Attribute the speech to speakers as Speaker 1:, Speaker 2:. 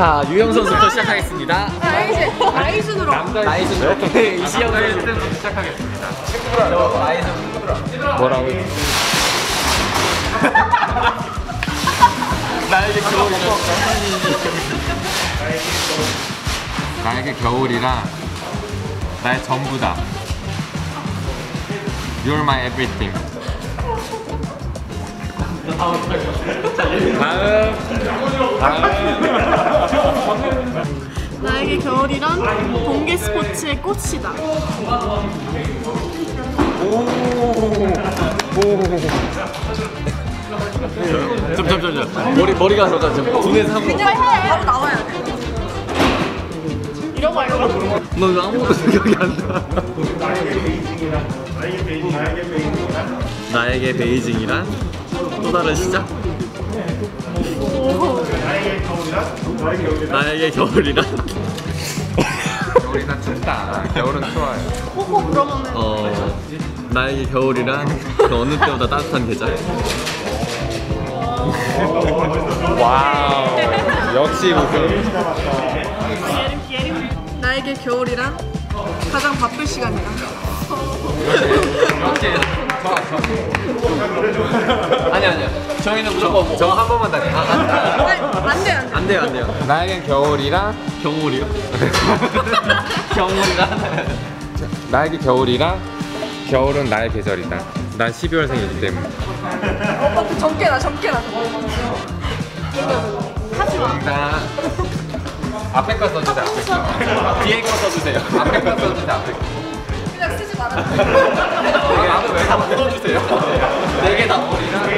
Speaker 1: 자 유영 선수부터 시작하겠습니다.
Speaker 2: 나이 나이 순으로.
Speaker 1: 나이 순 오케이 이시영 선수.
Speaker 3: 시작하겠습니다.
Speaker 1: 나이 순.
Speaker 3: 뭐라고?
Speaker 1: 나에게 겨울이라.
Speaker 3: 나에게 겨울이라 나의 전부다. You're my everything.
Speaker 1: 다음.
Speaker 2: 나에게 겨울이란 동계 스포츠의 꽃이다.
Speaker 1: 점점점점. 머리 머리가 지금 두뇌에서 한 번.
Speaker 2: 그냥 해. 바로 나와야 돼. 이러고 할까?
Speaker 1: 너 이거 아무것도 생각이 안 나. 나에게 베이징이란 또 다른 시작. 나에게 겨울이란
Speaker 3: 겨울이나 춥다. 겨울은 추워요.
Speaker 2: 호호 그러면은
Speaker 1: 어 나에게 겨울이란 그 어느 때보다 따뜻한 계절.
Speaker 3: 와우. 역시
Speaker 2: 예림. 나에게 겨울이란 가장 바쁠 시간이다.
Speaker 1: 아니 아니야. 저희는 무조건 뭐.
Speaker 3: 저 한 번만 더. 아, 아,
Speaker 2: 안 돼, 안 돼.
Speaker 1: 안 돼요 안 돼요.
Speaker 3: 나에겐 겨울이라
Speaker 1: 겨울이요? 겨울이란
Speaker 3: 나에게 겨울이라 겨울은 나의 계절이다. 난 12월생이기 때문에.
Speaker 2: 오빠 그 점괘나 점괘나 저거. 하지 마.
Speaker 3: 나 앞에 거 써주세요. 앞에 거.
Speaker 1: 뒤에 거 써주세요.
Speaker 3: 앞에 거 써주세요. 앞에 거.
Speaker 2: 아,
Speaker 1: 나도 왜 묻어주세요? 네 네개다 머리랑